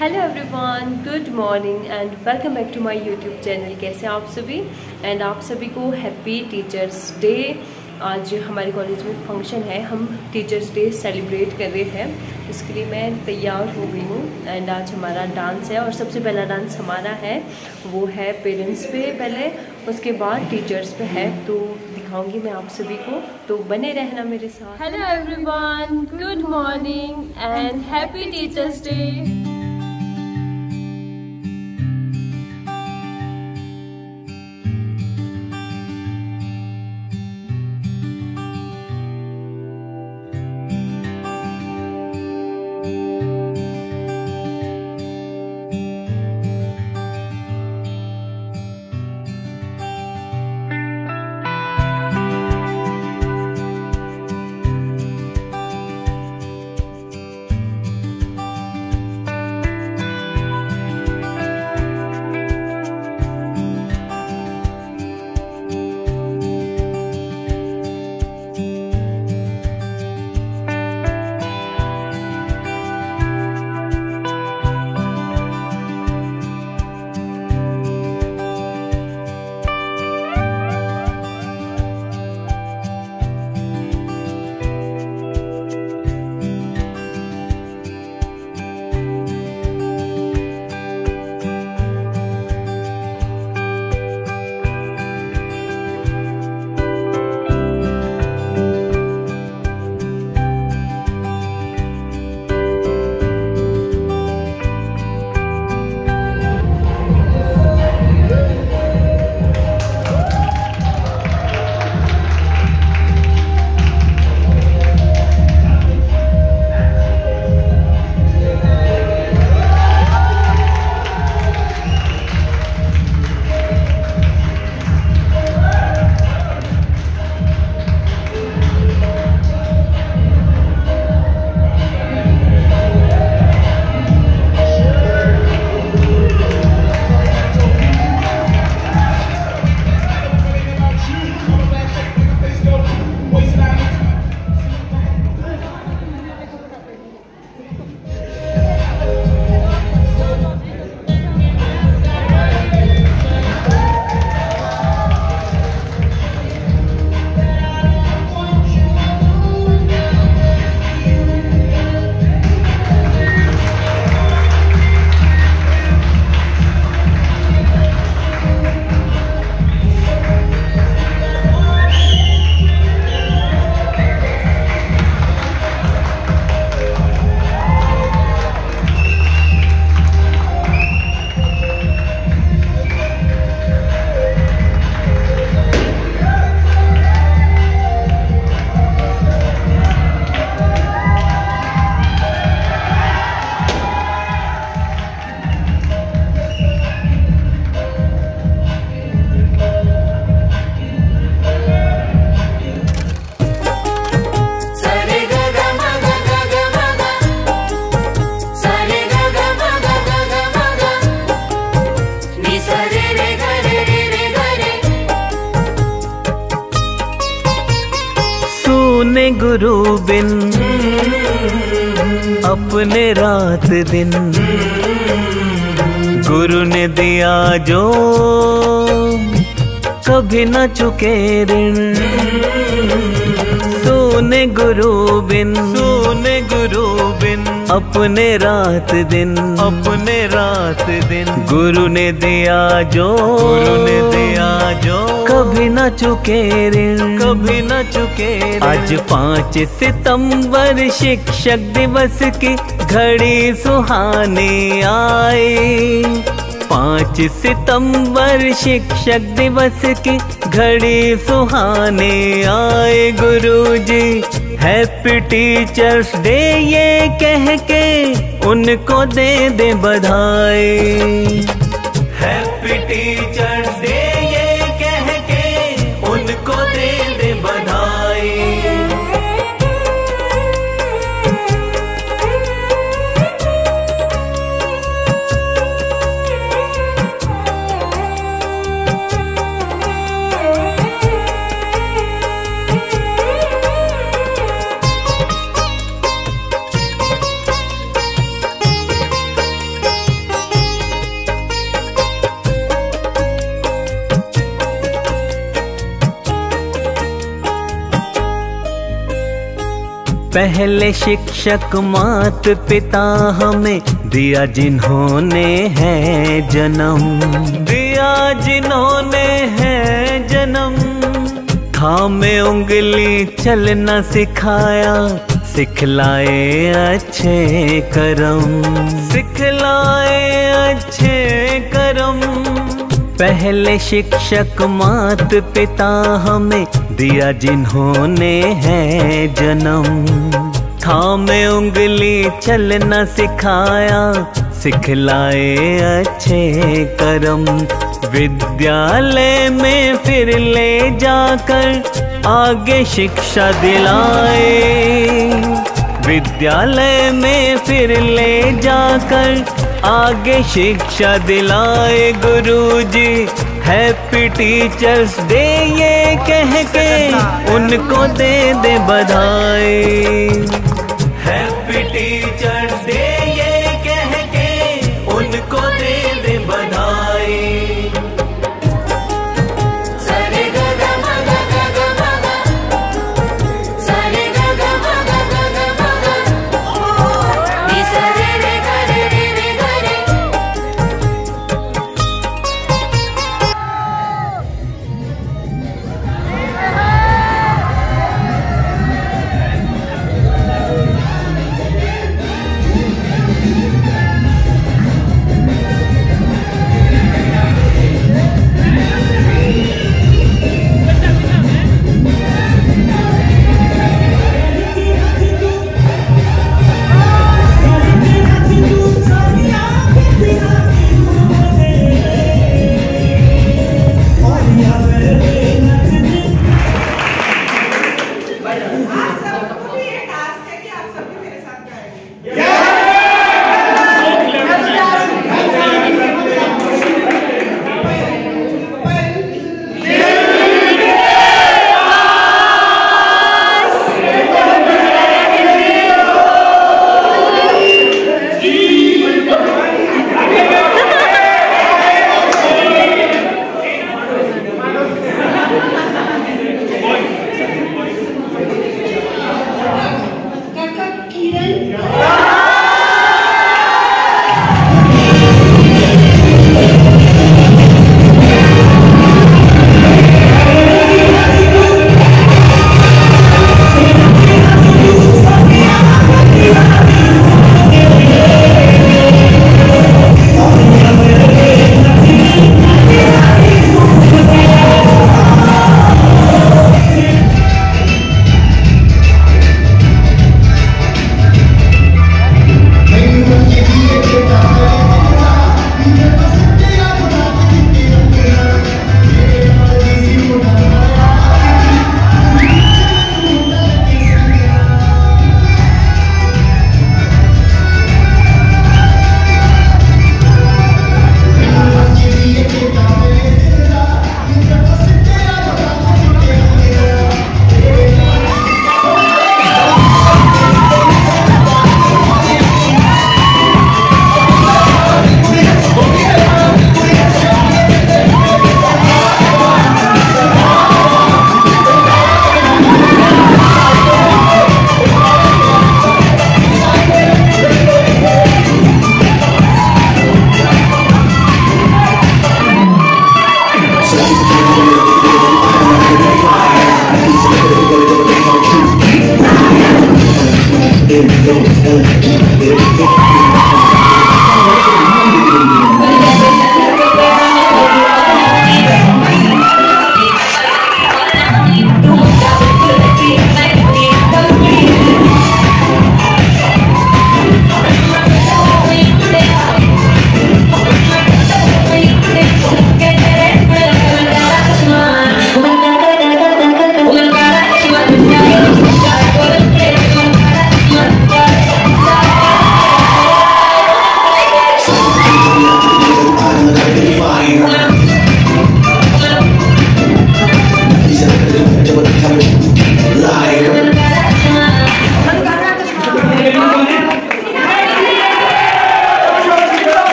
Hello everyone good morning and welcome back to my YouTube channel कैसे आप सभी? And आप सभी को हैप्पी टीचर्स डे आज हमारे कॉलेज में फ़ंक्शन है, हम टीचर्स डे सेलिब्रेट कर रहे हैं। इसके लिए मैं तैयार हो गई हूँ एंड आज हमारा डांस है और सबसे पहला डांस हमारा है, वो है पेरेंट्स पे पहले, उसके बाद टीचर्स पे है। तो दिखाऊँगी मैं आप सभी को। तो बने रहना मेरे साथ। Hello everyone good morning and happy teachers day अपने रात दिन। गुरु ने दिया जो कभी न चुके ऋण। सोने गुरु बिन। सोने गुरु अपने रात दिन। अपने रात दिन। गुरु ने दिया जो। गुरु ने दिया जो। कभी न चुके ऋण। कभी न चुके आज पाँच सितंबर शिक्षक दिवस की घड़ी सुहानी आई। पाँच सितंबर शिक्षक दिवस की घड़ी सुहाने आए गुरुजी हैप्पी टीचर्स डे ये कह के उनको दे दे बधाई। हैप्पी टीचर्स पहले शिक्षक मात पिता हमें दिया जिन्होंने है जन्म। दिया जिन्होंने है जन्म। था थामे उंगली चलना सिखाया, सिखलाए अच्छे करम। सिखलाए अच्छे करम। पहले शिक्षक मात पिता हमें दिया जिन्होंने है जन्म। था थामे उंगली चलना सिखाया, सिखलाए अच्छे करम। विद्यालय में फिर ले जाकर आगे शिक्षा दिलाए। विद्यालय में फिर ले जाकर आगे शिक्षा दिलाए गुरु जी हैप्पी टीचर्स डे ये कह के उनको दे दे बधाई। हैप्पी टीचर्स डे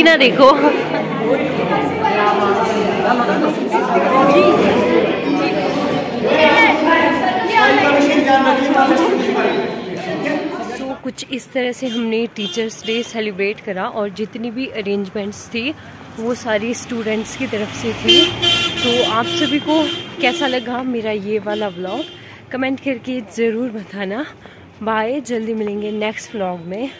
पसीना देखो। तो कुछ इस तरह से हमने टीचर्स डे सेलिब्रेट करा और जितनी भी अरेंजमेंट्स थी, वो सारी स्टूडेंट्स की तरफ़ से थी। तो आप सभी को कैसा लगा मेरा ये वाला व्लॉग कमेंट करके ज़रूर बताना। बाय जल्दी मिलेंगे नेक्स्ट व्लॉग में।